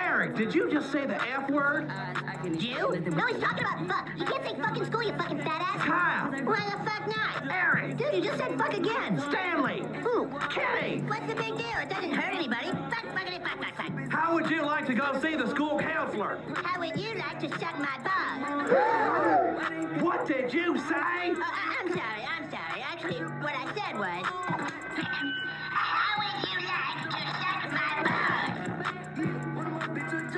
Eric, did you just say the F word? Jew? No, he's talking about fuck. You can't say fuck in school, you fucking fat ass. Kyle! Why the fuck not? Eric! Dude, you just said fuck again. Stanley! Who? Kenny! What's the big deal? It doesn't hurt anybody. Fuck, fuckity, fuck, fuck, fuck. How would you like to go see the school counselor? How would you like to suck my balls? What did you say? Oh, I- I'm sorry, I'm sorry. Actually, what I said was,